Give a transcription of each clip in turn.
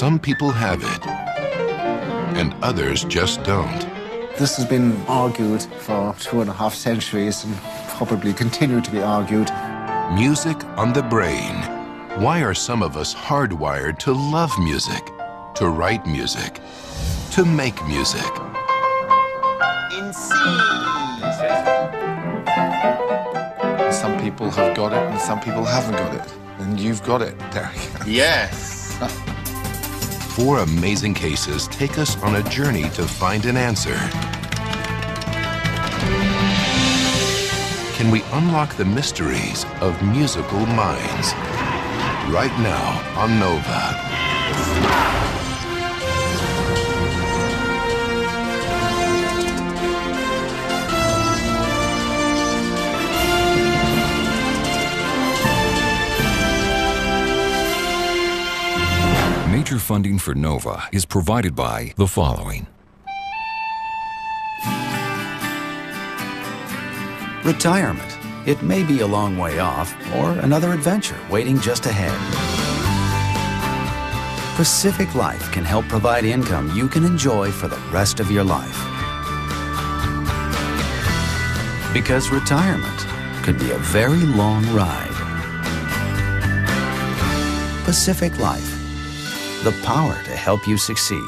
Some people have it, and others just don't. This has been argued for two and a half centuries and probably continue to be argued. Music on the brain. Why are some of us hardwired to love music, to write music, to make music? In C. Some people have got it and some people haven't got it. And you've got it, Derek. Yes. Four amazing cases take us on a journey to find an answer. Can we unlock the mysteries of musical minds? Right now on Nova. Major funding for NOVA is provided by the following. Retirement. It may be a long way off or another adventure waiting just ahead. Pacific Life can help provide income you can enjoy for the rest of your life. Because retirement could be a very long ride. Pacific Life. The power to help you succeed.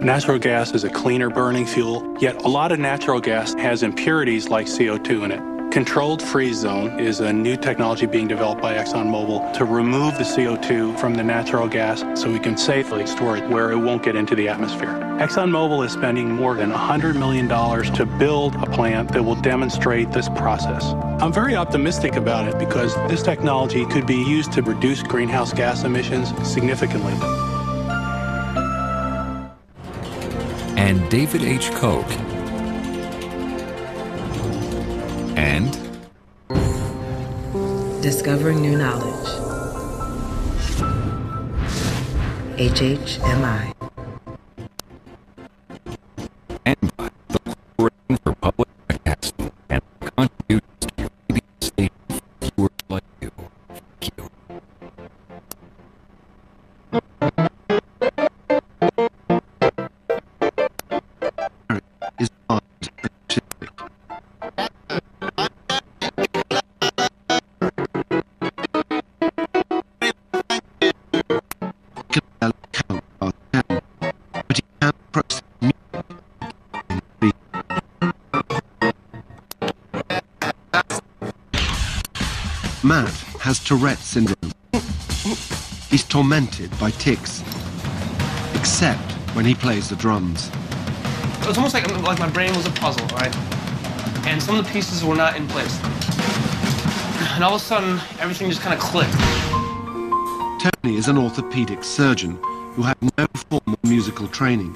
Natural gas is a cleaner burning fuel, yet a lot of natural gas has impurities like CO2 in it. Controlled freeze zone is a new technology being developed by ExxonMobil to remove the CO2 from the natural gas so we can safely store it where it won't get into the atmosphere. ExxonMobil is spending more than $100 million to build a plant that will demonstrate this process. I'm very optimistic about it because this technology could be used to reduce greenhouse gas emissions significantly. And David H. Koch. Discovering new knowledge. HHMI. Tormented by tics, except when he plays the drums. So it's almost like like my brain was a puzzle, right? And some of the pieces were not in place. And all of a sudden, everything just kind of clicked. Tony is an orthopedic surgeon who had no formal musical training.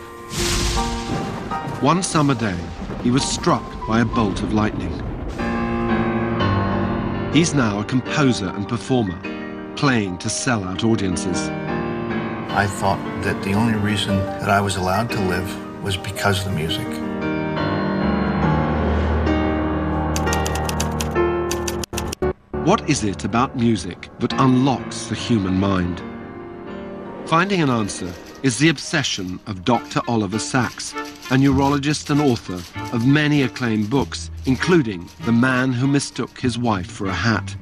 One summer day, he was struck by a bolt of lightning. He's now a composer and performer, playing to sell out audiences. I thought that the only reason that I was allowed to live was because of the music. What is it about music that unlocks the human mind? Finding an answer is the obsession of Dr. Oliver Sacks, a neurologist and author of many acclaimed books, including The Man Who Mistook His Wife for a Hat.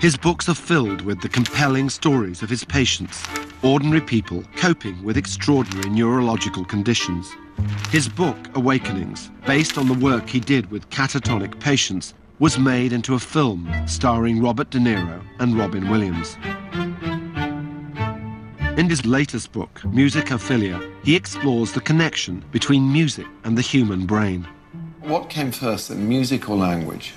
His books are filled with the compelling stories of his patients, ordinary people coping with extraordinary neurological conditions. His book, Awakenings, based on the work he did with catatonic patients, was made into a film starring Robert De Niro and Robin Williams. In his latest book, Musicophilia, he explores the connection between music and the human brain. What came first, then, music or language?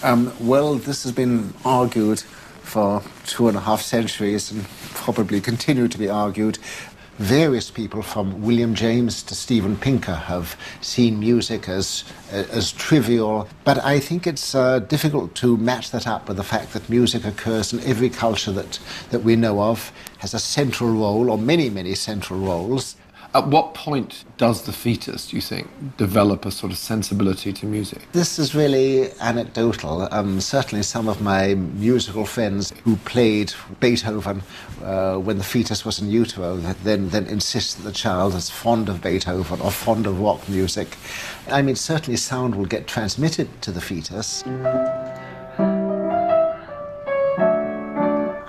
Um, well, this has been argued for two and a half centuries and probably continue to be argued. Various people, from William James to Steven Pinker, have seen music as as trivial, but I think it's uh, difficult to match that up with the fact that music occurs in every culture that that we know of, has a central role, or many many central roles. At what point does the fetus, do you think, develop a sort of sensibility to music? This is really anecdotal. Um, certainly, some of my musical friends who played Beethoven uh, when the fetus was in utero then, then insist that the child is fond of Beethoven or fond of rock music. I mean, certainly, sound will get transmitted to the fetus.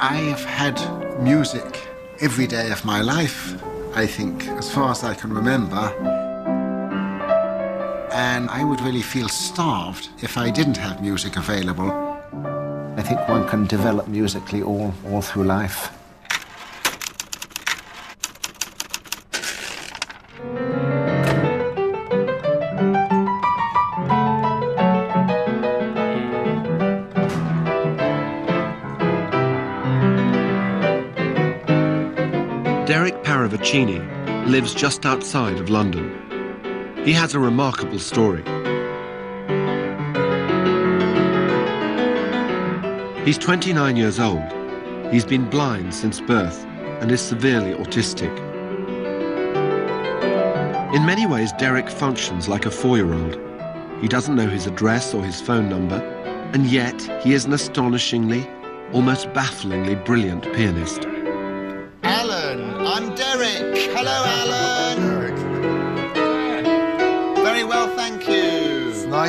I have had music every day of my life. I think, as far as I can remember. And I would really feel starved if I didn't have music available. I think one can develop musically all, all through life. Lives just outside of London. He has a remarkable story. He's 29 years old. He's been blind since birth and is severely autistic. In many ways, Derek functions like a four-year-old. He doesn't know his address or his phone number, and yet he is an astonishingly, almost bafflingly brilliant pianist.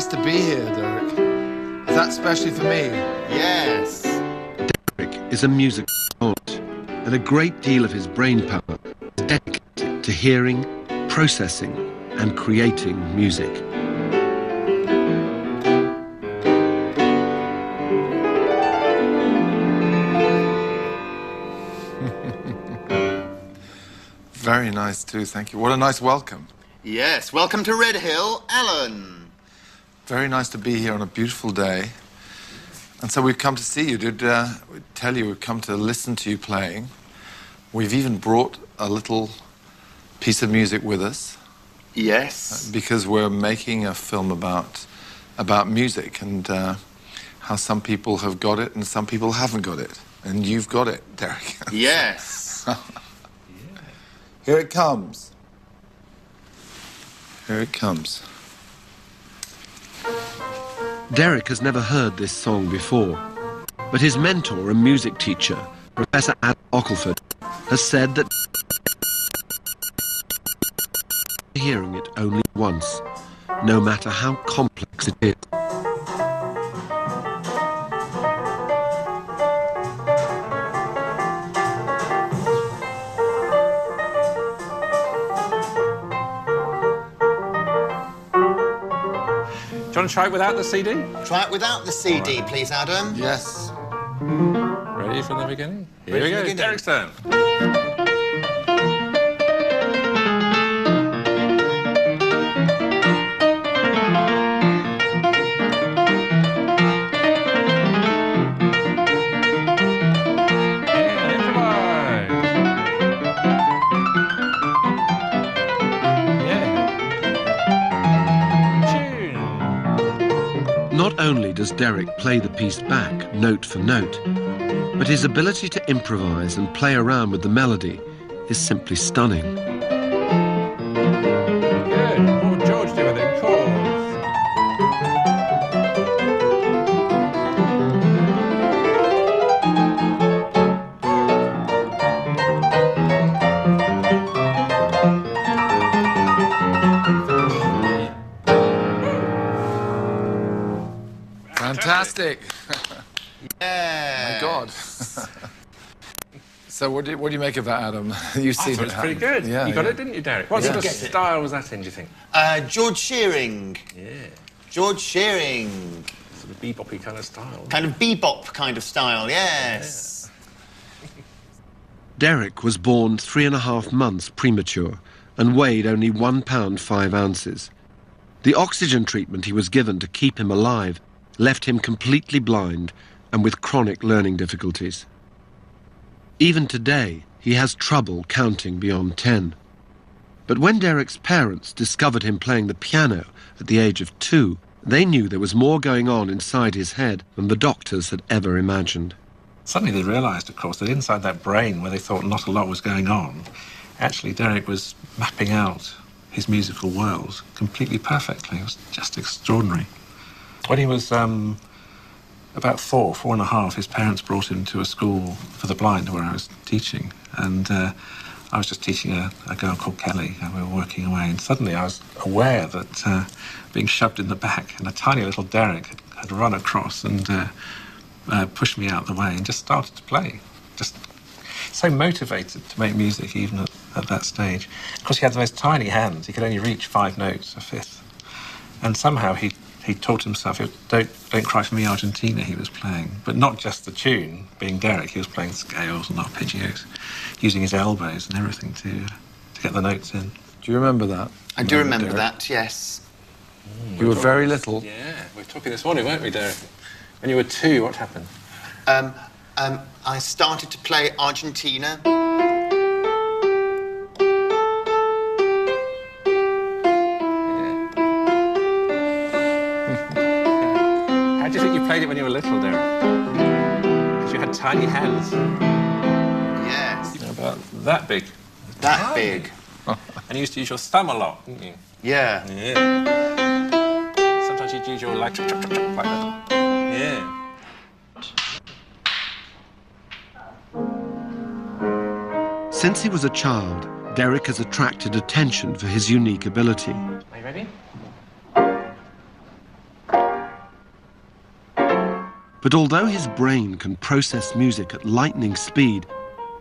Nice to be here, Derek. Is that especially for me? Yes. Derek is a music poet, and a great deal of his brain power is dedicated to hearing, processing, and creating music. Very nice, too. Thank you. What a nice welcome. Yes. Welcome to Redhill, Alan. Very nice to be here on a beautiful day. And so we've come to see you. Did uh, tell you we've come to listen to you playing. We've even brought a little piece of music with us. Yes. Because we're making a film about about music and uh, how some people have got it and some people haven't got it. And you've got it, Derek. yes. Here it comes. Here it comes. Derek has never heard this song before, but his mentor and music teacher, Professor Adam Ockelford, has said that hearing it only once, no matter how complex it is. Want to try it without the CD? Try it without the CD, right. please, Adam. Yes. Ready from the beginning? Here Ready we go. Derek's turn. Only does Derek play the piece back, note for note, but his ability to improvise and play around with the melody is simply stunning. Fantastic. yeah. My God. so what do, you, what do you make of that, Adam? you see it. was pretty good. Yeah, you got yeah. it, didn't you, Derek? What yeah. sort of style was that in, do you think? Uh, George Shearing. Yeah. George Shearing. Sort of beboppy kind of style. Kind of bebop kind of style, yes. Yeah. Derek was born three and a half months premature and weighed only one pound five ounces. The oxygen treatment he was given to keep him alive left him completely blind and with chronic learning difficulties. Even today, he has trouble counting beyond 10. But when Derek's parents discovered him playing the piano at the age of two, they knew there was more going on inside his head than the doctors had ever imagined. Suddenly they realised, of course, that inside that brain where they thought not a lot was going on, actually Derek was mapping out his musical world completely perfectly. It was just extraordinary. When he was um, about four, four and a half, his parents brought him to a school for the blind where I was teaching. And uh, I was just teaching a, a, girl called Kelly, and we were working away. And suddenly I was aware that uh, being shoved in the back, and a tiny little Derek had, had run across and uh, uh, pushed me out of the way and just started to play. Just so motivated to make music, even at, at that stage. Of course, he had the most tiny hands. He could only reach five notes, a fifth. And somehow he he taught himself, don't, don't Cry for Me Argentina, he was playing. But not just the tune, being Derek, he was playing scales and arpeggios, using his elbows and everything to, to get the notes in. Do you remember that? I do remember Derek? that, yes. Mm, you were very little. Yeah, we were talking this morning, weren't we, Derek? When you were two, what happened? Um, um, I started to play Argentina. Tiny hands. Yes. You know, about that big. That big. and you used to use your thumb a lot, didn't you? Yeah. Yeah. Sometimes you'd use your like, like that. Yeah. Since he was a child, Derek has attracted attention for his unique ability. Are you ready? But although his brain can process music at lightning speed,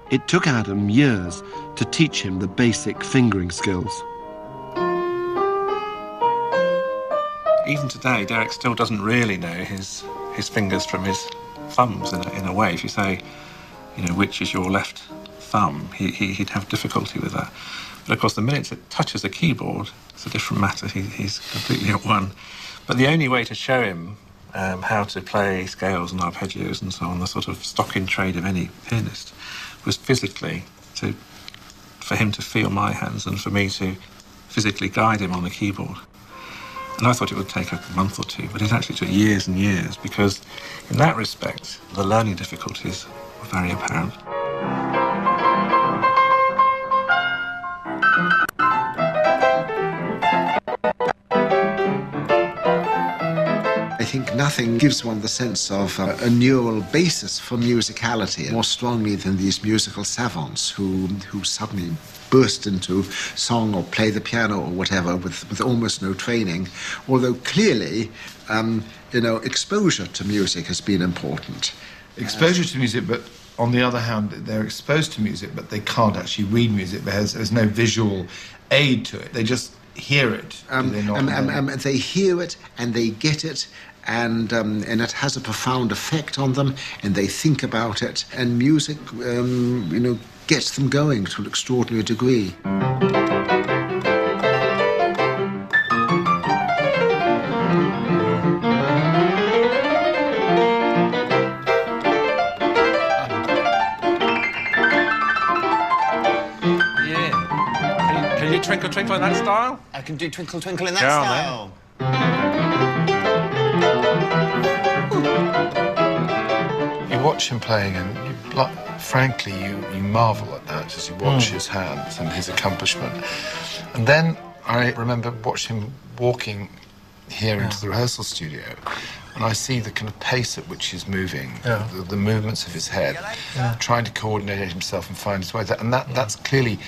it took Adam years to teach him the basic fingering skills. Even today, Derek still doesn't really know his, his fingers from his thumbs in a, in a way. If you say, you know, which is your left thumb, he, he, would have difficulty with that. But of course, the minute it touches a keyboard, it's a different matter. He, he's completely at one. But the only way to show him um, how to play scales and arpeggios and so on, the sort of stock in trade of any pianist, was physically to for him to feel my hands and for me to physically guide him on the keyboard. And I thought it would take a month or two, but it actually took years and years because, in that respect, the learning difficulties were very apparent. Think nothing gives one the sense of uh, a neural basis for musicality more strongly than these musical savants who, who suddenly burst into song or play the piano or whatever with, with almost no training. Although clearly, um, you know, exposure to music has been important. Exposure to music, but on the other hand, they're exposed to music, but they can't actually read music. There's, there's no visual aid to it. They just hear it. Um, um, um, um, they hear it and they get it and um, and it has a profound effect on them, and they think about it, and music, um, you know, gets them going to an extraordinary degree. Yeah. Can you twinkle Twinkle in that style? I can do Twinkle Twinkle in that style. You watch him playing, and you, like, frankly, you, you marvel at that as you watch mm. his hands and his accomplishment. And then I remember watching him walking here yeah. into the rehearsal studio, and I see the kind of pace at which he's moving, yeah. the, the, movements of his head, yeah. trying to coordinate himself and find his way. There. And that, that's clearly,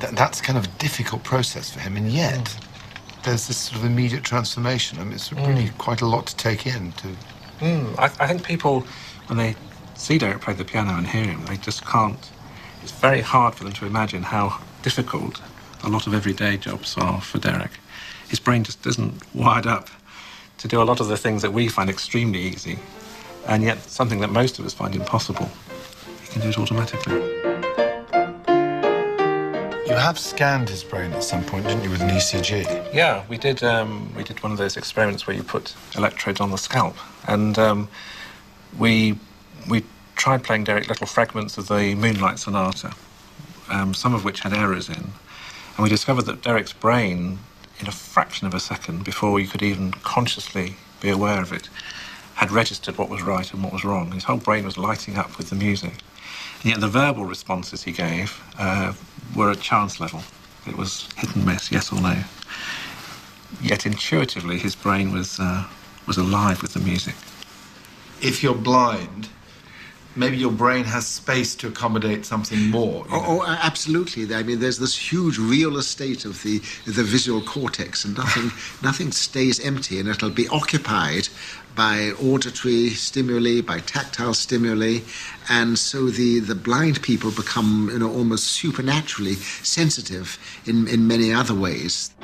that, that's kind of a difficult process for him, and yet. Mm there's this sort of immediate transformation. I mean, it's really mm. quite a lot to take in. To mm. I, I, think people, when they see Derek play the piano and hear him, they just can't. It's very hard for them to imagine how difficult a lot of everyday jobs are for Derek. His brain just isn't wired up to do a lot of the things that we find extremely easy, and yet something that most of us find impossible. He can do it automatically. You have scanned his brain at some point, didn't you, with an EEG? Yeah, we did. Um, we did one of those experiments where you put electrodes on the scalp, and um, we we tried playing Derek little fragments of the Moonlight Sonata, um, some of which had errors in, and we discovered that Derek's brain, in a fraction of a second before you could even consciously be aware of it, had registered what was right and what was wrong. His whole brain was lighting up with the music. And yet the verbal responses he gave uh, were at chance level. It was hit and miss, yes or no. Yet intuitively, his brain was, uh, was alive with the music. If you're blind, maybe your brain has space to accommodate something more. Oh, oh, absolutely. I mean, there's this huge real estate of the the visual cortex, and nothing nothing stays empty, and it'll be occupied by auditory stimuli, by tactile stimuli, and so the, the blind people become you know, almost supernaturally sensitive in, in many other ways.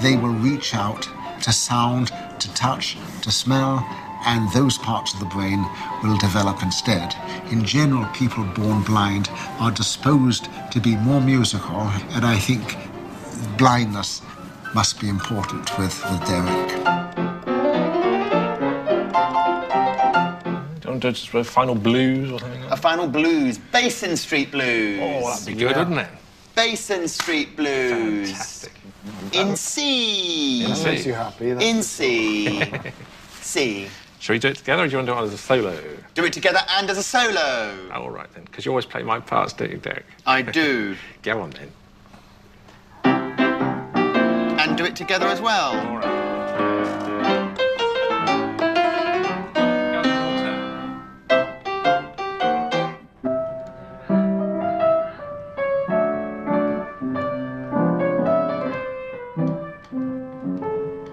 They will reach out to sound, to touch, to smell, and those parts of the brain will develop instead. In general, people born blind are disposed to be more musical, and I think blindness must be important with, with Derek. Do you want just a final blues or something? A final blues, Basin Street Blues. Oh, that'd be good, wouldn't it? Basin Street Blues. Fantastic. In C. In C. Makes you happy. that's In. C. C. Shall we do it together, or do you want to do it as a solo? Do it together and as a solo. Oh, all right then, because you always play my parts, don't you, Derek? I do. Go on then. And do it together as well. All right.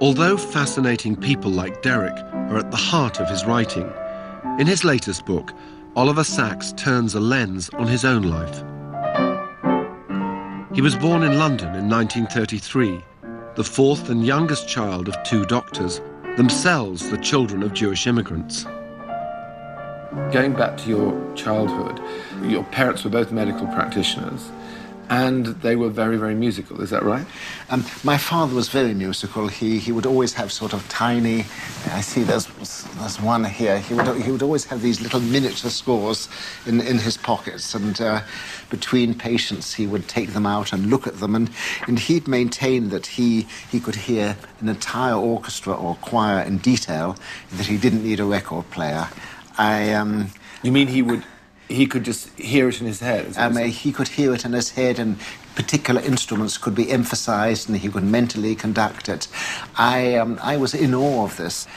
Although fascinating people like Derek are at the heart of his writing, in his latest book, Oliver Sacks turns a lens on his own life. He was born in London in 1933, the fourth and youngest child of two doctors, themselves the children of Jewish immigrants. Going back to your childhood, your parents were both medical practitioners and they were very, very musical. Is that right? Um, my father was very musical. He, he would always have sort of tiny, I see there's, there's one here. He would, he would always have these little miniature scores in, in his pockets. And uh, between patients, he would take them out and look at them. And, and he'd maintain that he, he could hear an entire orchestra or choir in detail, that he didn't need a record player. I, um, You mean he would, he could just hear it in his head? um, he could hear it in his head, and particular instruments could be emphasized, and he could mentally conduct it. I, um, I was in awe of this.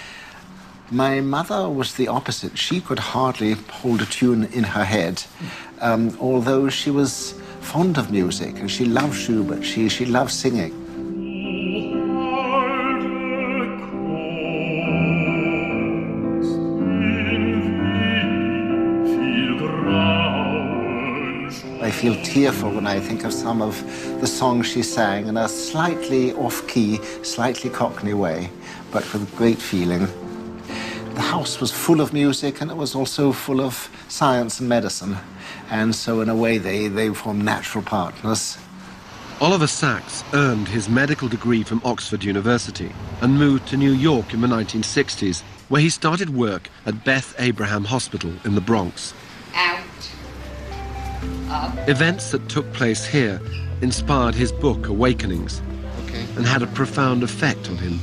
My mother was the opposite. She could hardly hold a tune in her head, um, although she was fond of music and she loved Schubert. She, she loved singing. Tearful when I think of some of the songs she sang in a slightly off key, slightly cockney way, but with great feeling. The house was full of music and it was also full of science and medicine. And so, in a way, they, they formed natural partners. Oliver Sacks earned his medical degree from Oxford University and moved to New York in the 1960s, where he started work at Beth Abraham Hospital in the Bronx. Events that took place here inspired his book Awakenings Okay. and had a profound effect on him.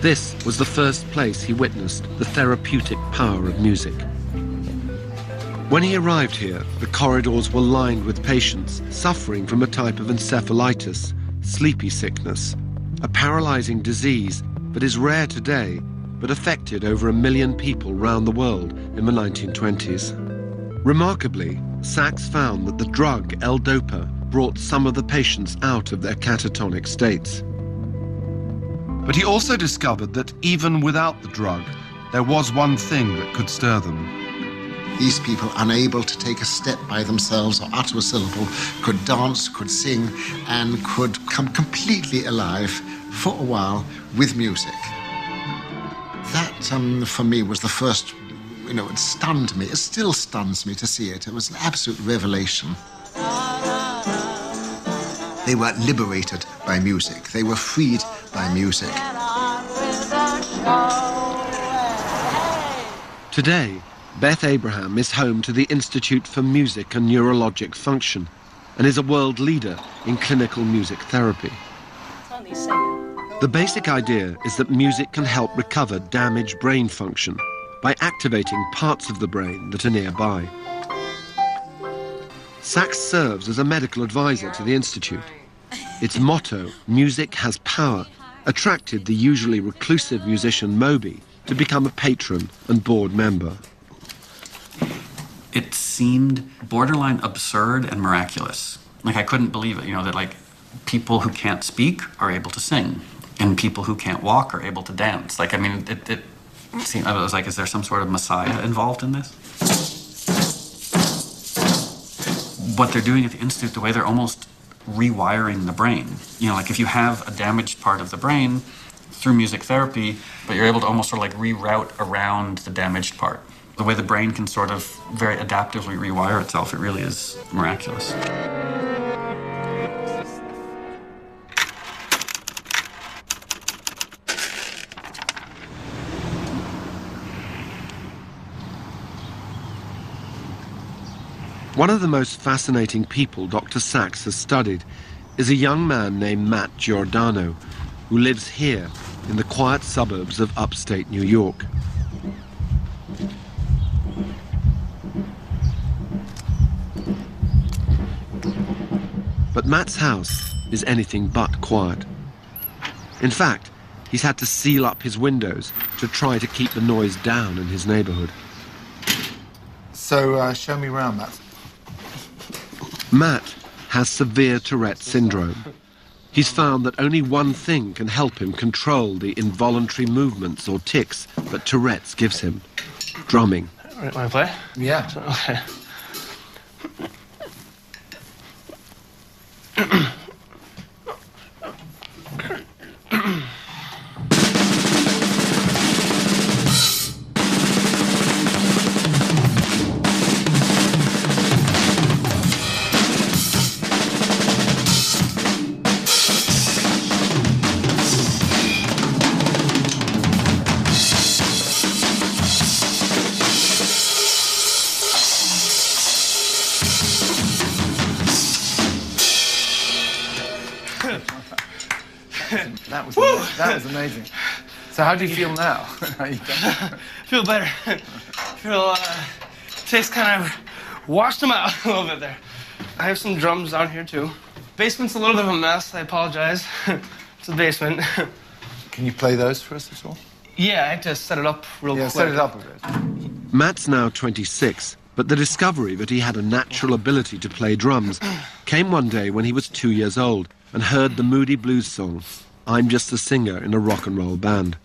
This was the first place he witnessed the therapeutic power of music. When he arrived here, the corridors were lined with patients suffering from a type of encephalitis, sleepy sickness, a paralyzing disease that is rare today but affected over a million people round the world in the 1920s. Remarkably, Sacks found that the drug L-Dopa brought some of the patients out of their catatonic states. But he also discovered that even without the drug, there was one thing that could stir them. These people, unable to take a step by themselves or utter a syllable, could dance, could sing, and could come completely alive for a while with music. That, um, for me, was the first, you know, it stunned me. It still stuns me to see it. It was an absolute revelation. They were liberated by music, they were freed by music. Today, Beth Abraham is home to the Institute for Music and Neurologic Function and is a world leader in clinical music therapy. The basic idea is that music can help recover damaged brain function by activating parts of the brain that are nearby. Sacks serves as a medical advisor to the Institute. Its motto, Music has Power, attracted the usually reclusive musician Moby to become a patron and board member. It seemed borderline absurd and miraculous. Like I couldn't believe it, you know, that like people who can't speak are able to sing and people who can't walk are able to dance. Like I mean, it, it seemed, I was like, is there some sort of messiah involved in this? What they're doing at the institute, the way they're almost rewiring the brain. You know, like if you have a damaged part of the brain through music therapy, but you're able to almost sort of like reroute around the damaged part. The way the brain can sort of very adaptively rewire itself, it really is miraculous. One of the most fascinating people Dr. Sacks has studied is a young man named Matt Giordano, who lives here in the quiet suburbs of upstate New York. But Matt's house is anything but quiet. In fact, he's had to seal up his windows to try to keep the noise down in his neighborhood. So, uh, show me around, Matt. Matt has severe Tourette syndrome. He's found that only one thing can help him control the involuntary movements or tics that Tourette's gives him drumming. Want to play? Yeah. Okay. how do you feel now? How? Feel better. Feel uh, taste kind of washed them out a little bit there. I have some drums down here too. Basement's a little bit of a mess. I apologize. it's a basement. Can you play those for us at all? yeah, I have to set it up real Yeah, quick. set it up a bit. Matt's now 26, but the discovery that he had a natural ability to play drums came one day when he was two years old and heard the Moody Blues song, I'm Just a Singer in a Rock and Roll Band.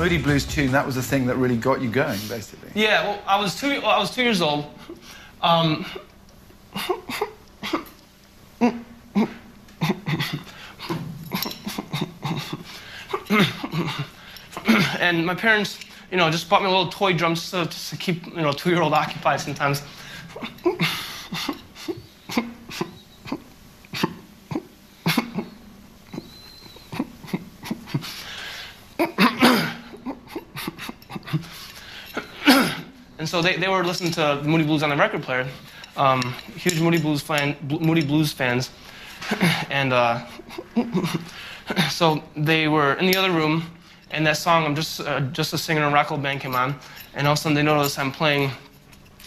Moody Blues tune, that was the thing that really got you going, basically. Yeah, well, I was two. Well, I was two years old. Um, and my parents, you know, just bought me a little toy drum just to, keep, you know, two-year-old occupied sometimes. So they, they were listening to Moody Blues on the record player. Um, huge Moody Blues fan, Moody Blues fans, and uh, so they were in the other room, and that song "I'm Just uh, Just a Singer in a Rock Band" came on, and all of a sudden they noticed I'm playing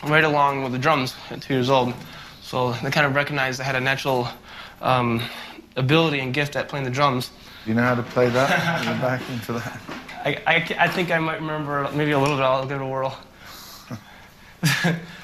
right along with the drums at two years old. So they kind of recognized I had a natural um, ability and gift at playing the drums. Do you know how to play that? back into that. I, I, I think I might remember maybe a little bit. I'll give it a whirl. Mm-hmm.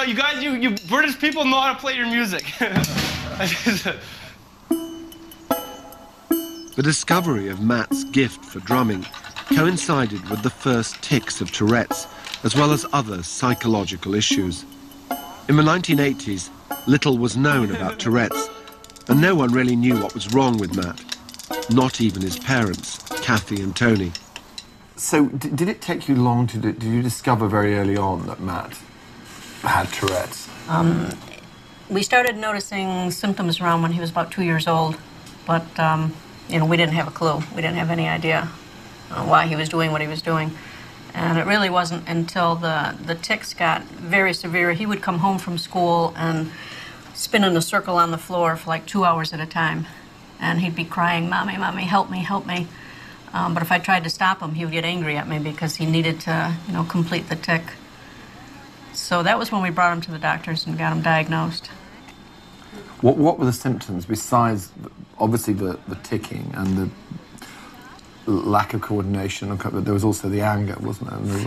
Know, you guys, you, you British people know how to play your music. The discovery of Matt's gift for drumming coincided with the first tics of Tourette's, as well as other psychological issues. In the 1980s, little was known about Tourette's, and no one really knew what was wrong with Matt. Not even his parents, Kathy and Tony. So, did it take you long to did you discover very early on that Matt had Tourette's? Um, we started noticing symptoms around when he was about two years old, but um, you know we didn't have a clue. We didn't have any idea uh, why he was doing what he was doing, and it really wasn't until the the tics got very severe. He would come home from school and spin in a circle on the floor for like two hours at a time, and he'd be crying, "Mommy, mommy, help me, help me." Um, but if I tried to stop him, he would get angry at me because he needed to, you know, complete the tic. So that was when we brought him to the doctors and got him diagnosed. What what were the symptoms besides obviously the, the ticking and the lack of coordination? But there was also the anger, wasn't there?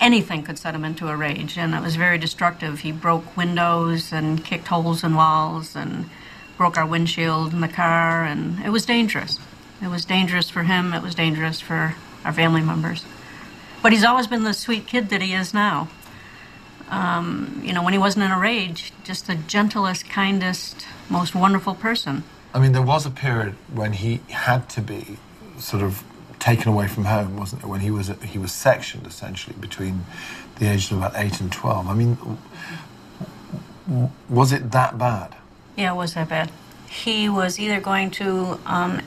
Anything could set him into a rage, and it was very destructive. He broke windows and kicked holes in walls and broke our windshield in the car, and it was dangerous. It was dangerous for him, it was dangerous for our family members. But he's always been the sweet kid that he is now. Um, you know, when he wasn't in a rage, just the gentlest, kindest, most wonderful person. I mean, there was a period when he had to be sort of taken away from home, wasn't it? When he was he was sectioned essentially between the ages of about eight and twelve. I mean, was it that bad? Yeah, it was that bad. He was either going to um,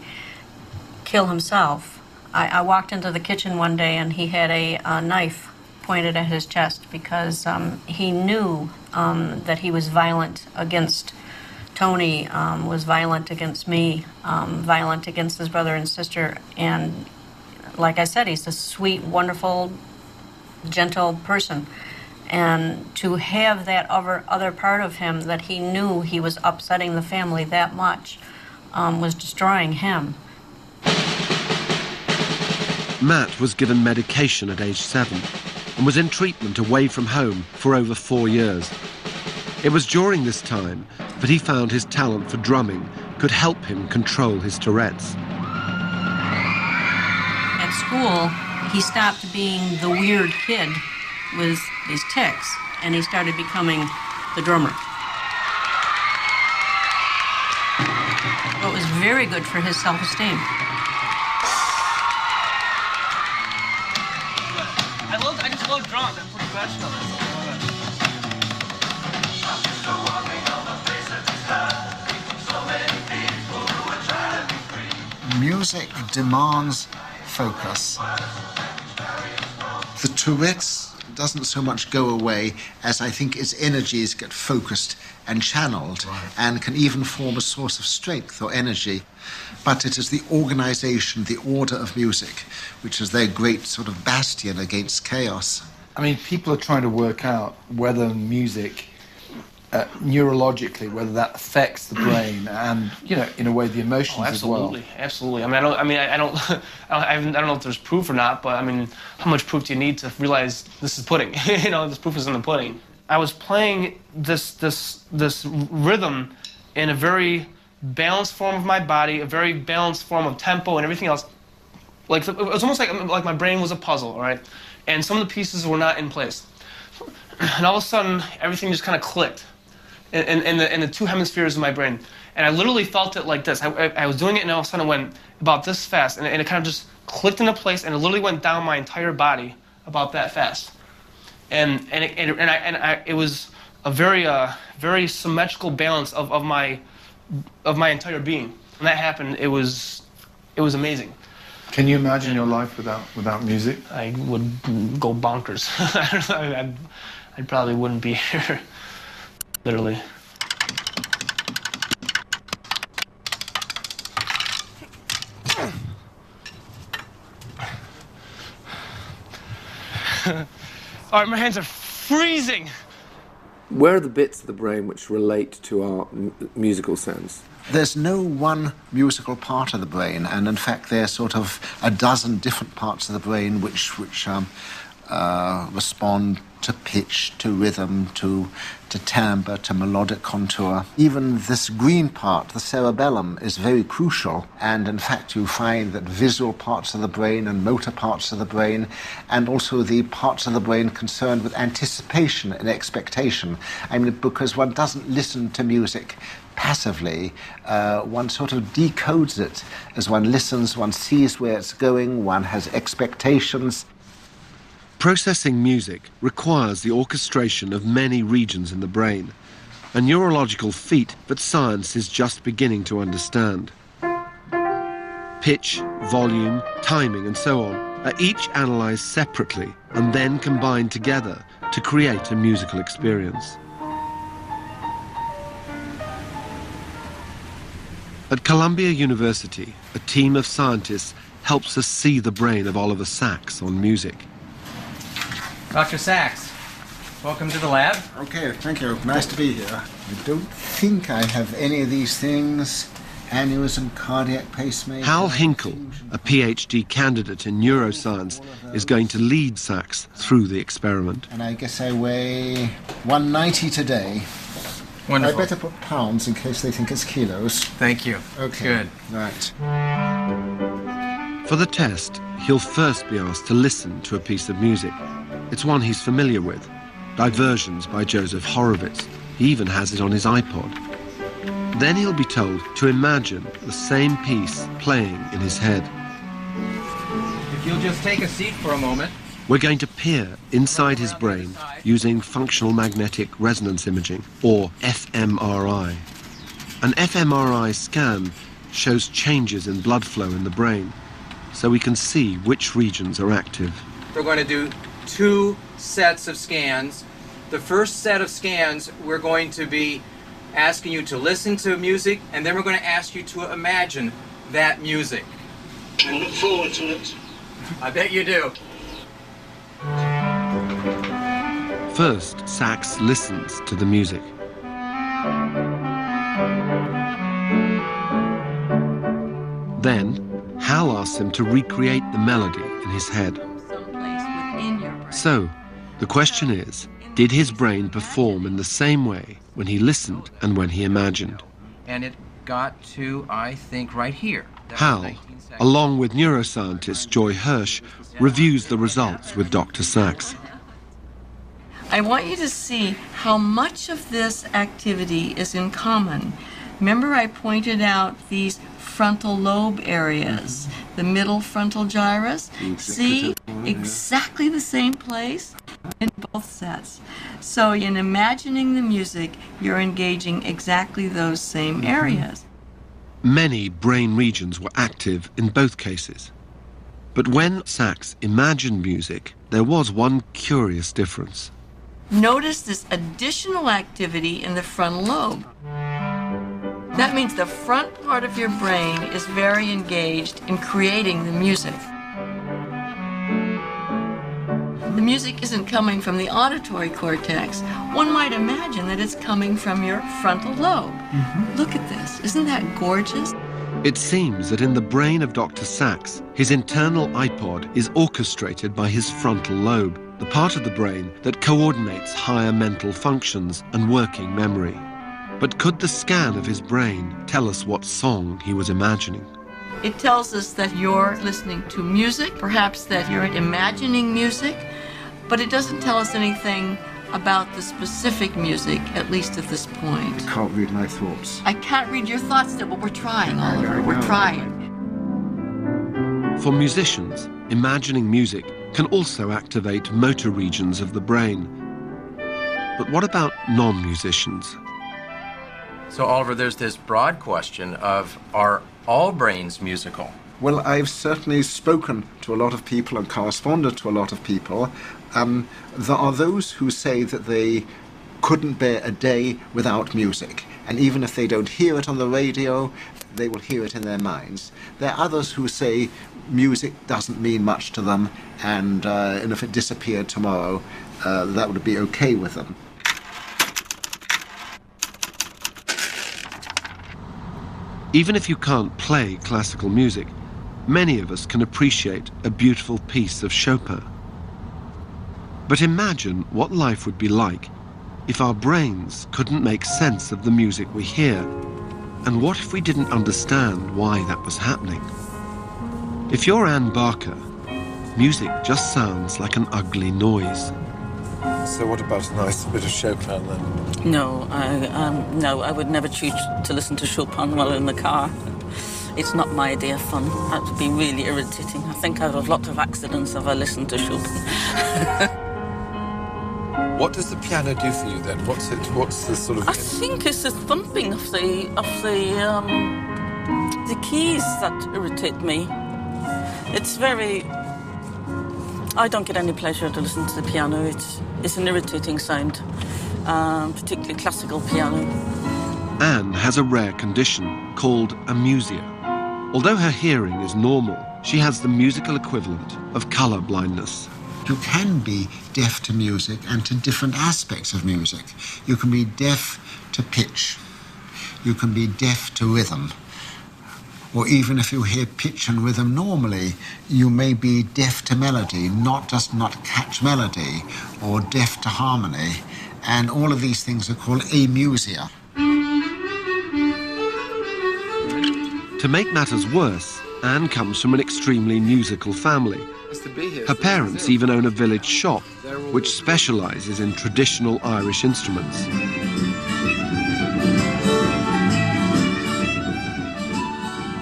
kill himself. I, I walked into the kitchen one day and he had a, uh knife pointed at his chest because um, he knew um, that he was violent against Tony, um, was violent against me, um, violent against his brother and sister. And like I said, he's a sweet, wonderful, gentle person. And to have that other, other part of him that he knew he was upsetting the family that much um, was destroying him. Matt was given medication at age seven and was in treatment away from home for over four years. It was during this time that he found his talent for drumming could help him control his Tourette's. At school, he stopped being the weird kid with these tics, and he started becoming the drummer. It was very good for his self-esteem. I drums. I'm professional. Music demands focus. The Tourette's doesn't so much go away as I think its energies get focused and channeled and can even form a source of strength or energy. But it is the organization, the order of music, which is their great sort of bastion against chaos. I mean, people are trying to work out whether music, uh, neurologically, whether that affects the brain and, you know, in a way, the emotions Oh, as well. absolutely, absolutely. I mean, I don't. I mean, I don't. I don't, I don't know if there's proof or not, but I mean, how much proof do you need to realize this is pudding? you know, this proof is in the pudding. I was playing this this this rhythm in a very balanced form of my body, a very balanced form of tempo and everything else. Like it was almost like like my brain was a puzzle, all right, and some of the pieces were not in place. And all of a sudden, everything just kind of clicked in, in, in, the, in the two hemispheres of my brain. And I literally felt it like this. I, I, was doing it, and all of a sudden it went about this fast, and, it- and it kind of just clicked into place, and it literally went down my entire body about that fast. And and it, and, and, I, and I, it was a very uh, very symmetrical balance of, of my of my entire being. When that happened, it was it was amazing. Can you imagine your life without without music? I would go bonkers. I, I, I probably wouldn't be here, literally. All right, my hands are freezing. Where are the bits of the brain which relate to our m- musical sense? There's no one musical part of the brain, and in fact, there's sort of a dozen different parts of the brain which which um, uh, respond to pitch, to rhythm, to, to timbre, to melodic contour. Even this green part, the cerebellum, is very crucial. And in fact, you find that visual parts of the brain and motor parts of the brain, and also the parts of the brain concerned with anticipation and expectation. I mean, because one doesn't listen to music passively, uh, one sort of decodes it as one listens, one sees where it's going, one has expectations. Processing music requires the orchestration of many regions in the brain, a neurological feat that science is just beginning to understand. Pitch, volume, timing, and so on are each analysed separately and then combined together to create a musical experience. At Columbia University, a team of scientists helps us see the brain of Oliver Sacks on music. Dr. Sacks, welcome to the lab. Okay, thank you. Nice to be here. I don't think I have any of these things. Aneurysm, cardiac pacemaker. Hal Hinkle, a PhD candidate in neuroscience, is going to lead Sacks through the experiment. And I guess I weigh 190 today. Wonderful. I better put pounds in case they think it's kilos. Thank you. Okay. Good. Right. For the test, he'll first be asked to listen to a piece of music. It's one he's familiar with Diversions by Joseph Horowitz. He even has it on his iPod. Then he'll be told to imagine the same piece playing in his head. If you'll just take a seat for a moment. We're going to peer inside his brain using functional magnetic resonance imaging, or fMRI. An fMRI scan shows changes in blood flow in the brain, so we can see which regions are active. We're going to do two sets of scans. The first set of scans, we're going to be asking you to listen to music, and then we're going to ask you to imagine that music. I look forward to it. I bet you do. First, Sacks listens to the music. Then, Hal asks him to recreate the melody in his head. So, the question is did his brain perform in the same way when he listened and when he imagined? And it got to, I think, right here. Hal, along with neuroscientist Joy Hirsch, reviews the results with Dr. Sacks. I want you to see how much of this activity is in common. Remember, I pointed out these frontal lobe areas, the middle frontal gyrus? Mm, see, exactly the same place in both sets. So, in imagining the music, you're engaging exactly those same mm-hmm. areas. Many brain regions were active in both cases. But when Sacks imagined music, there was one curious difference. Notice this additional activity in the frontal lobe. That means the front part of your brain is very engaged in creating the music. The music isn't coming from the auditory cortex. One might imagine that it's coming from your frontal lobe. Mm-hmm. Look at this. Isn't that gorgeous? It seems that in the brain of Dr. Sacks, his internal iPod is orchestrated by his frontal lobe, the part of the brain that coordinates higher mental functions and working memory. But could the scan of his brain tell us what song he was imagining? It tells us that you're listening to music, perhaps that you're imagining music, but it doesn't tell us anything about the specific music, at least at this point. I Can't read my thoughts. I can't read your thoughts still, but we're trying, Oliver. We're trying. For musicians, imagining music can also activate motor regions of the brain. But what about non musicians? So, Oliver, there's this broad question of are all brains musical? Well, I've certainly spoken to a lot of people and corresponded to a lot of people. Um, there are those who say that they couldn't bear a day without music, and even if they don't hear it on the radio, they will hear it in their minds. There are others who say music doesn't mean much to them, and, uh, and if it disappeared tomorrow, uh, that would be okay with them. Even if you can't play classical music, many of us can appreciate a beautiful piece of Chopin. But imagine what life would be like if our brains couldn't make sense of the music we hear. And what if we didn't understand why that was happening? If you're Anne Barker, music just sounds like an ugly noise. So what about a nice bit of Chopin then? No, I um, no, I would never choose to listen to Chopin while in the car. It's not my idea of fun. That would be really irritating. I think I'd have lots of accidents if I listened to Chopin. What does the piano do for you then? What's it? What's the sort of? I think it's the thumping of the of the um, the keys that irritate me. It's very. I don't get any pleasure to listen to the piano. It's it's an irritating sound, um, particularly classical piano. Anne has a rare condition called amusia. Although her hearing is normal, she has the musical equivalent of colour blindness. You can be deaf to music and to different aspects of music. You can be deaf to pitch. You can be deaf to rhythm. Or even if you hear pitch and rhythm normally, you may be deaf to melody, not just not catch melody, or deaf to harmony. And all of these things are called amusia. To make matters worse, Anne comes from an extremely musical family. Her parents even own a village shop which specialises in traditional Irish instruments.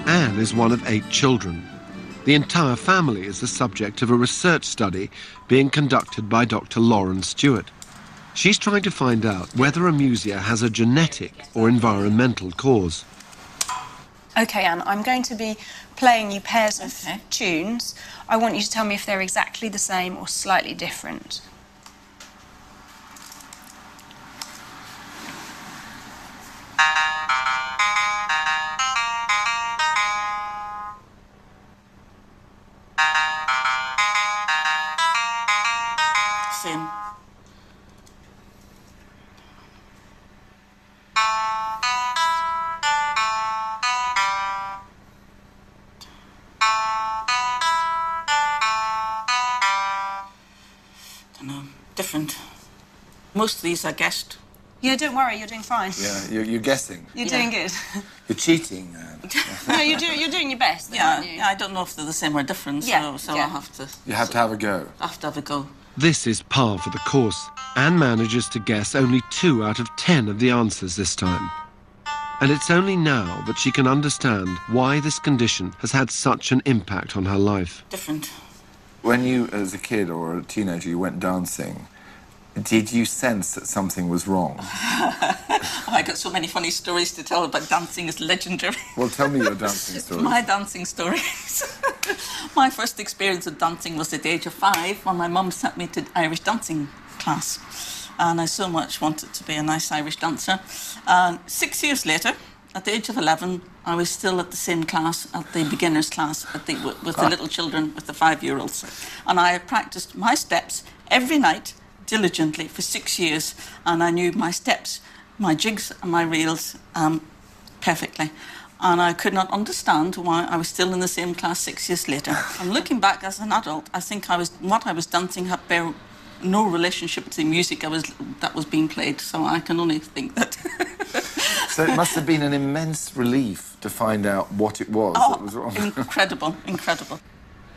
Anne is one of eight children. The entire family is the subject of a research study being conducted by Dr. Lauren Stewart. She's trying to find out whether amusia has a genetic or environmental cause. Okay, Anne, I'm going to be playing you pairs of tunes. I want you to tell me if they're exactly the same or slightly different. These I guessed. Yeah, don't worry, you're doing fine. Yeah, you're, you're guessing. You're doing good. You're cheating. No, you're, do, you're doing your best, though, Yeah, aren't you? yeah, I don't know if they're the same or different, Yeah, so, so yeah. I'll have to You have to have a go. I have to have a go. This is par for the course. Anne manages to guess only two out of ten of the answers this time. And it's only now that she can understand why this condition has had such an impact on her life. Different. When you, as a kid or a teenager, you went dancing, did you sense that something was wrong? I got so many funny stories to tell about dancing. It's legendary. Well, tell me your dancing stories. My dancing stories. my first experience of dancing was at the age of five when my mum sent me to Irish dancing class. And I so much wanted to be a nice Irish dancer. And six years later, at the age of 11, I was still at the same class, at the beginners class, at the, with, with the ah. little children, with the five year olds. And I practiced my steps every night diligently for six years. And I knew my steps, my jigs, and my reels um, perfectly. And I could not understand why I was still in the same class six years later. And looking back as an adult, I think I was what I was dancing had bear no relationship to the music I was that was being played. So I can only think that. So it must have been an immense relief to find out what it was Oh, that was wrong. incredible, incredible.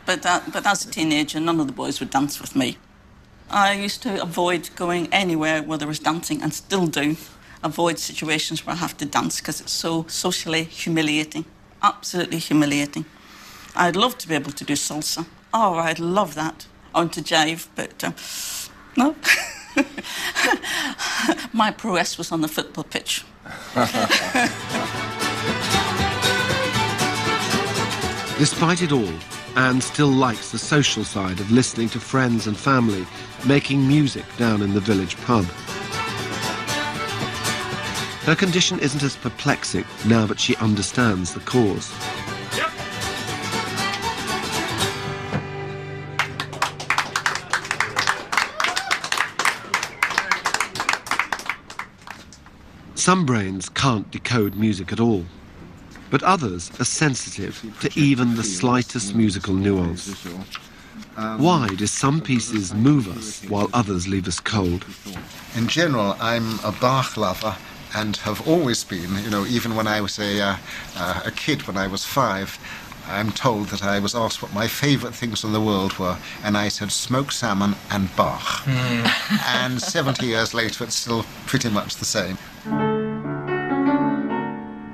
But that, but as a teenager, none of the boys would dance with me. I used to avoid going anywhere where there was dancing, and still do. Avoid situations where I have to dance because it's so socially humiliating. Absolutely humiliating. I'd love to be able to do salsa. Oh, I'd love that. On to jive, but uh, no. My prowess was on the football pitch. Despite it all, Anne still likes the social side of listening to friends and family making music down in the village pub. Her condition isn't as perplexing now that she understands the cause. Some brains can't decode music at all, but others are sensitive to even the slightest musical nuance. Why do some pieces move us while others leave us cold? In general, I'm a Bach lover and have always been, you know, even when I was a, uh, uh, a kid, when I was five, I'm told that I was asked what my favourite things in the world were, and I said smoked salmon and Bach. and 70 years later, it's still pretty much the same.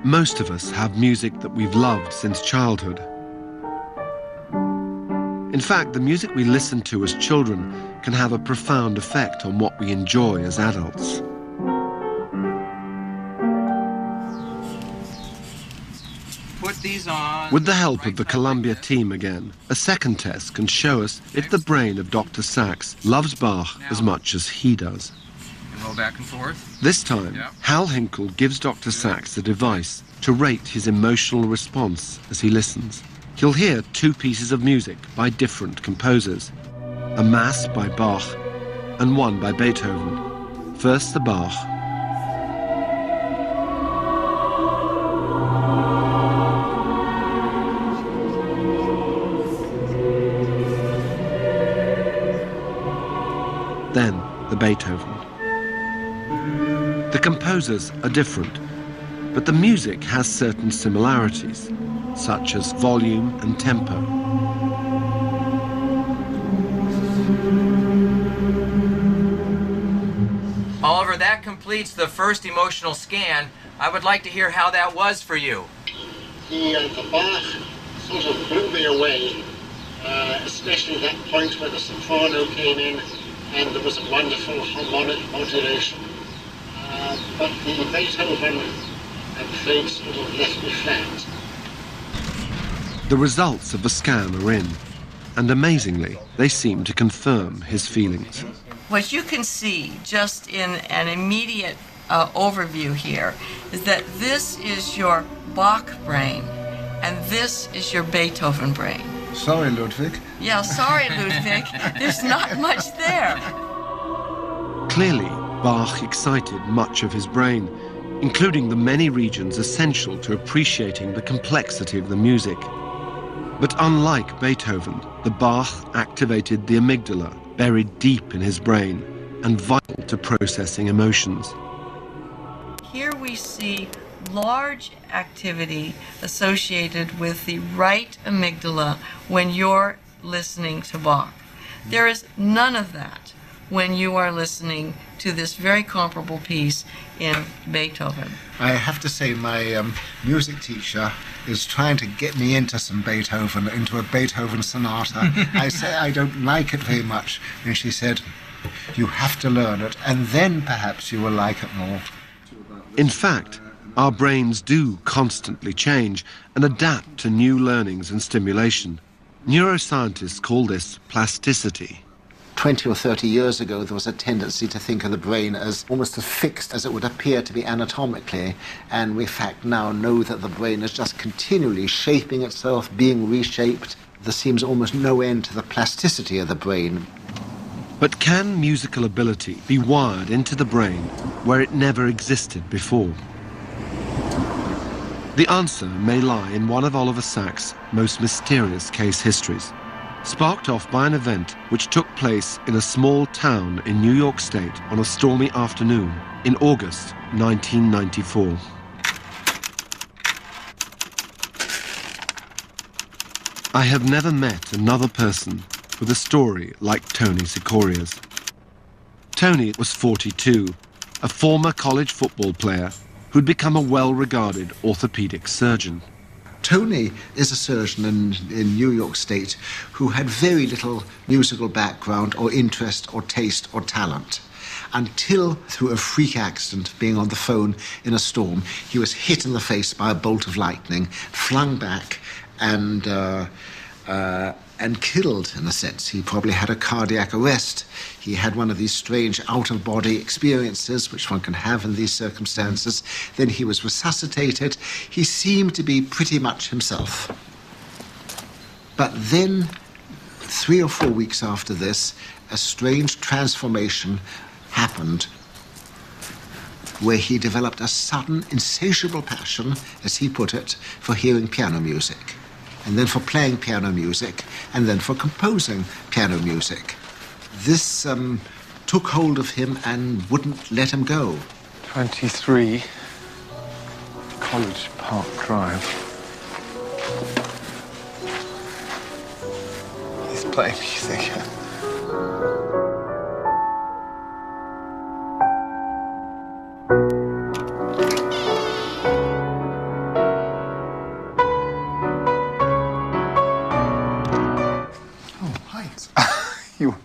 Most of us have music that we've loved since childhood. In fact, the music we listen to as children can have a profound effect on what we enjoy as adults. Put these on. With the help of the Columbia team again, a second test can show us if the brain of Dr. Sacks loves Bach as much as he does. Roll back and forth. This time, Hal Hinkle gives Dr. Sacks a device to rate his emotional response as he listens. He'll hear two pieces of music by different composers a Mass by Bach and one by Beethoven. First the Bach, then the Beethoven. The composers are different, but the music has certain similarities, such as volume and tempo. Oliver, that completes the first emotional scan. I would like to hear how that was for you. The, uh, the Bach sort of blew me away, uh, especially that point where the soprano came in and there was a wonderful harmonic modulation. But the Beethoven and played sort of left me flat. The results of the scan are in, and amazingly, they seem to confirm his feelings. What you can see just in an immediate uh, overview here is that this is your Bach brain and this is your Beethoven brain. Sorry, Ludwig. Yeah, sorry, Ludwig. There's not much there. Clearly, Bach excited much of his brain, including the many regions essential to appreciating the complexity of the music. But unlike Beethoven, the Bach activated the amygdala, buried deep in his brain and vital to processing emotions. Here we see large activity associated with the right amygdala when you're listening to Bach. There is none of that when you are listening to this very comparable piece in Beethoven. I have to say, my um, music teacher is trying to get me into some Beethoven, into a Beethoven sonata. I say I don't like it very much, and she said, You have to learn it, and then perhaps you will like it more. In fact, our brains do constantly change and adapt to new learnings and stimulation. Neuroscientists call this plasticity. 20 or 30 years ago, there was a tendency to think of the brain as almost as fixed as it would appear to be anatomically. And we, in fact, now know that the brain is just continually shaping itself, being reshaped. There seems almost no end to the plasticity of the brain. But can musical ability be wired into the brain where it never existed before? The answer may lie in one of Oliver Sacks' most mysterious case histories, sparked off by an event which took place in a small town in New York State on a stormy afternoon in August 1994. I have never met another person with a story like Tony Cicoria's. Tony was 42, a former college football player who'd become a well-regarded orthopedic surgeon. Tony is a surgeon in, in New York State who had very little musical background or interest or taste or talent. Until, through a freak accident, being on the phone in a storm, he was hit in the face by a bolt of lightning, flung back, and uh, uh, and killed in a sense. He probably had a cardiac arrest. He had one of these strange out of body experiences, which one can have in these circumstances. Then he was resuscitated. He seemed to be pretty much himself. But then, three or four weeks after this, a strange transformation happened where he developed a sudden, insatiable passion, as he put it, for hearing piano music. And then for playing piano music, and then for composing piano music. This um, took hold of him and wouldn't let him go. 23 College Park Drive. He's playing music.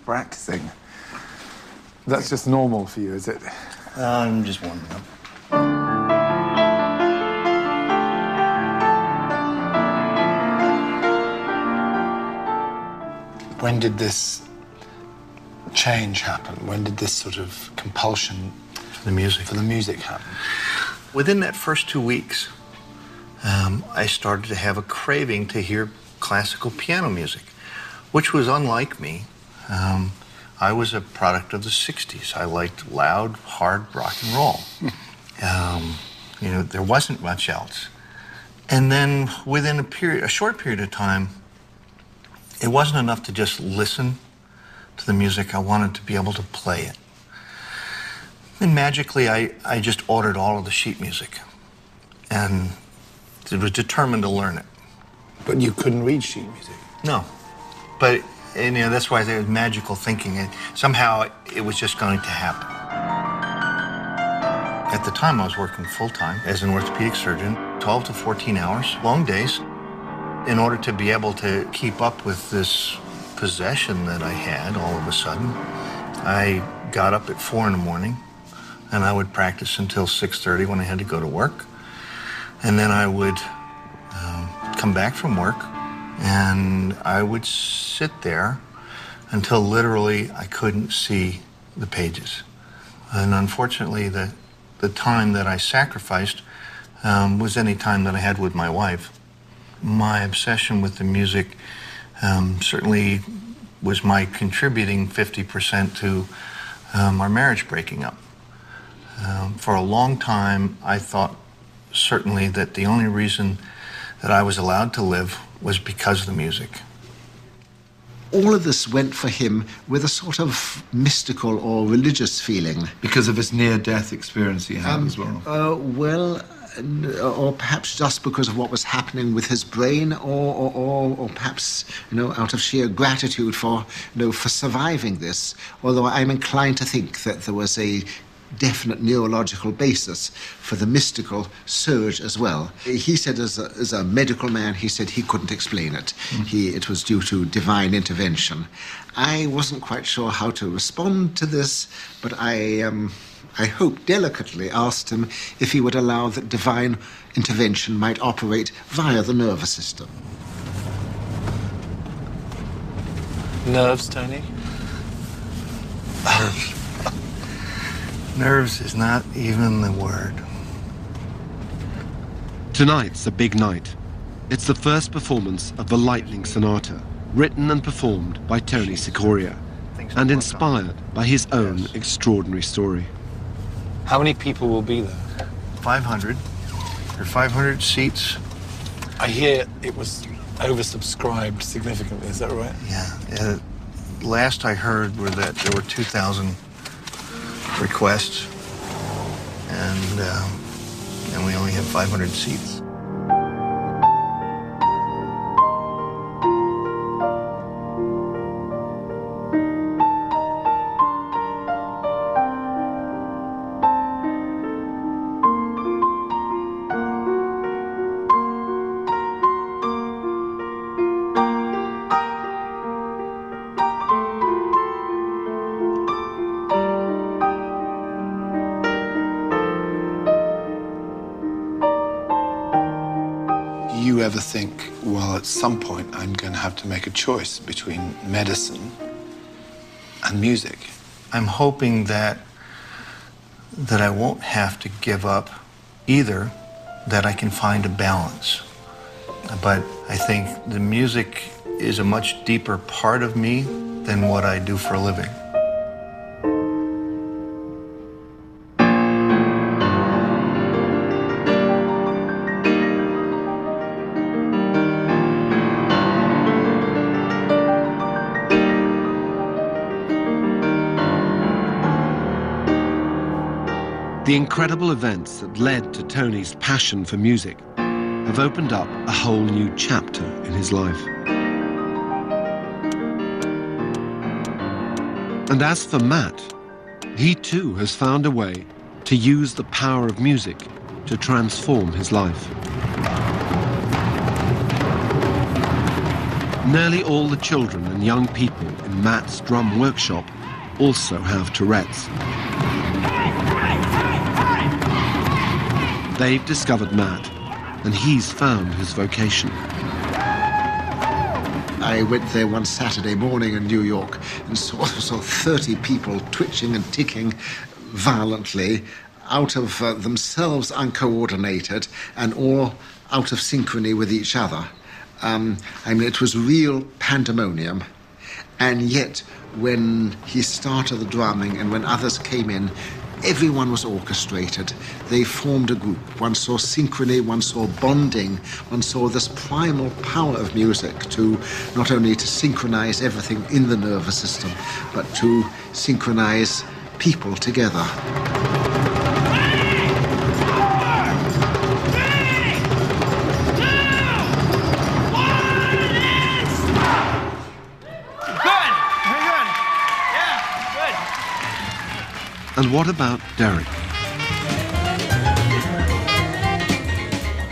Practicing. That's just normal for you, is it? I'm just warming up. When did this change happen? When did this sort of compulsion for the music for the music happen? Within that first two weeks, um, I started to have a craving to hear classical piano music, which was unlike me. Um, I was a product of the 60s. I liked loud, hard rock and roll. um, you know, there wasn't much else. And then within a period, a short period of time, it wasn't enough to just listen to the music. I wanted to be able to play it. And magically, I, I just ordered all of the sheet music and was determined to learn it. But you couldn't read sheet music? No. But, and, you know, that's why it was magical thinking. And somehow it, was just going to happen. At the time, I was working full time as an orthopedic surgeon, 12 to 14 hours, long days. In order to be able to keep up with this possession that I had all of a sudden, I got up at 4 in the morning and I would practice until 6.30 when I had to go to work. And then I would um, come back from work and I would sit there until literally I couldn't see the pages. And unfortunately, the, the time that I sacrificed um, was any time that I had with my wife. My obsession with the music um, certainly was my contributing 50% to um, our marriage breaking up. Um, for a long time, I thought certainly that the only reason that I was allowed to live was because of the music. All of this went for him with a sort of mystical or religious feeling. Because of his near death experience he had Um, as well. Uh, well, or perhaps just because of what was happening with his brain, or, or, or, or perhaps you know out of sheer gratitude for you know for surviving this. Although I'm inclined to think that there was a definite neurological basis for the mystical surge as well. He said, as a, as a medical man, he said he couldn't explain it. He, it was due to divine intervention. I wasn't quite sure how to respond to this, but I, um, I hope delicately asked him if he would allow that divine intervention might operate via the nervous system. Nerves, Tony? Nerves is not even the word. Tonight's a big night. It's the first performance of the Lightning Sonata, written and performed by Tony Cicoria, and inspired by his own extraordinary story. How many people will be there? 500. There are 500 seats. I hear it was oversubscribed significantly. Is that right? Yeah. Uh, last I heard were that there were 2,000 requests, and um, and we only have 500 seats. Ever think, well, at some point I'm going to have to make a choice between medicine and music? I'm hoping that that I won't have to give up either, that I can find a balance. But I think the music is a much deeper part of me than what I do for a living. The incredible events that led to Tony's passion for music have opened up a whole new chapter in his life. And as for Matt, he too has found a way to use the power of music to transform his life. Nearly all the children and young people in Matt's drum workshop also have Tourette's. They've discovered Matt, and he's found his vocation. I went there one Saturday morning in New York and saw, saw 30 people twitching and ticking violently out of uh, themselves uncoordinated and all out of synchrony with each other. Um, I mean, it was real pandemonium. And yet, when he started the drumming and when others came in, everyone was orchestrated. They formed a group. One saw synchrony, one saw bonding, one saw this primal power of music to not only to synchronize everything in the nervous system, but to synchronize people together. And what about Derek?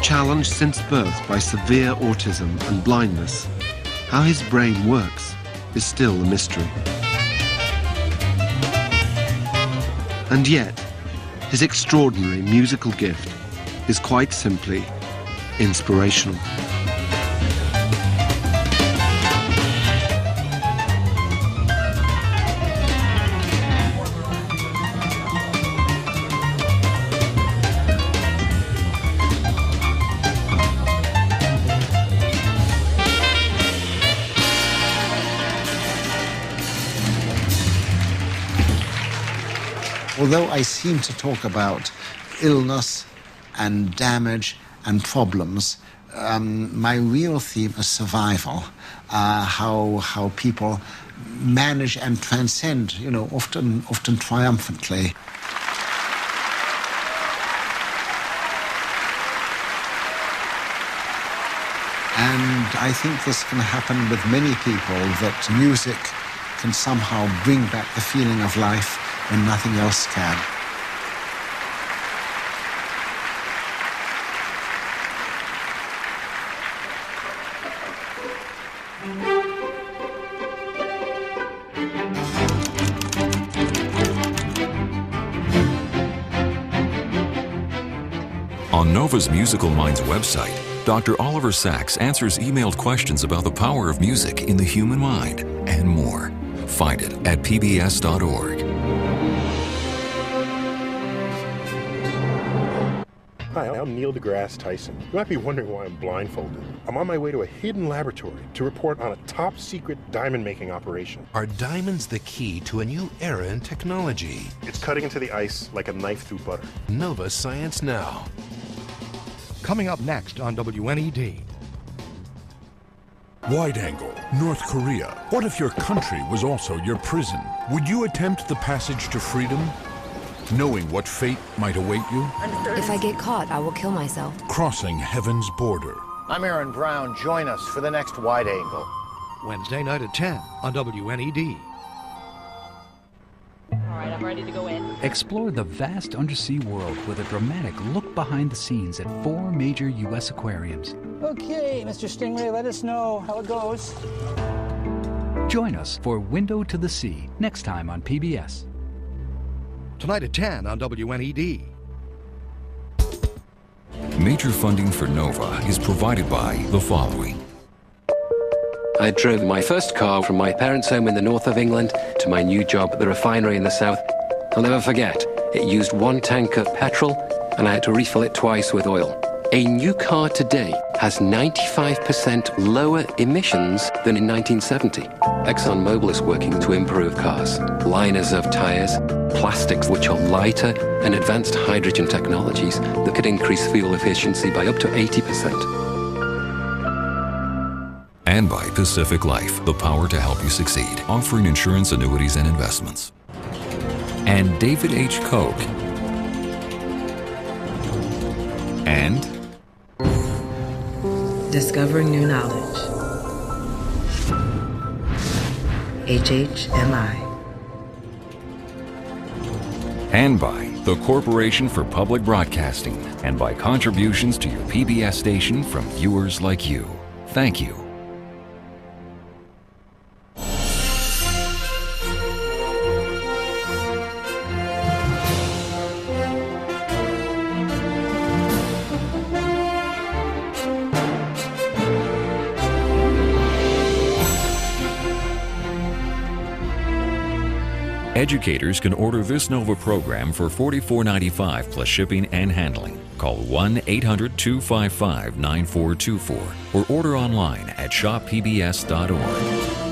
Challenged since birth by severe autism and blindness, how his brain works is still a mystery. And yet, his extraordinary musical gift is quite simply inspirational. Although I seem to talk about illness and damage and problems, um, my real theme is survival. Uh, how how people manage and transcend, you know, often often triumphantly. And I think this can happen with many people that music can somehow bring back the feeling of life when nothing else can. On Nova's Musical Minds website, Dr. Oliver Sacks answers emailed questions about the power of music in the human mind and more. Find it at pbs.org. Neil deGrasse Tyson. You might be wondering why I'm blindfolded. I'm on my way to a hidden laboratory to report on a top secret diamond making operation. Are diamonds the key to a new era in technology? It's cutting into the ice like a knife through butter. Nova Science Now. Coming up next on WNED. Wide angle, North Korea. What if your country was also your prison? Would you attempt the passage to freedom? Knowing what fate might await you? If I get caught, I will kill myself. Crossing heaven's border. I'm Aaron Brown. Join us for the next Wide Angle. Wednesday night at 10 on WNED. All right, I'm ready to go in. Explore the vast undersea world with a dramatic look behind the scenes at four major U.S. aquariums. Okay, Mr. Stingray, let us know how it goes. Join us for Window to the Sea next time on PBS. Tonight at 10 on WNED. Major funding for Nova is provided by the following. I drove my first car from my parents' home in the north of England to my new job at the refinery in the south. I'll never forget, it used one tank of petrol and I had to refill it twice with oil. A new car today has 95% lower emissions than in 1970. ExxonMobil is working to improve cars. Liners of tires, plastics which are lighter, and advanced hydrogen technologies that could increase fuel efficiency by up to 80%. And by Pacific Life, the power to help you succeed, offering insurance, annuities, and investments. And David H. Koch. And Discovering New Knowledge. HHMI. And by the Corporation for Public Broadcasting, and by contributions to your PBS station from viewers like you. Thank you. Educators can order this NOVA program for $44.95 plus shipping and handling. Call 1 800 255 9424 or order online at shoppbs.org.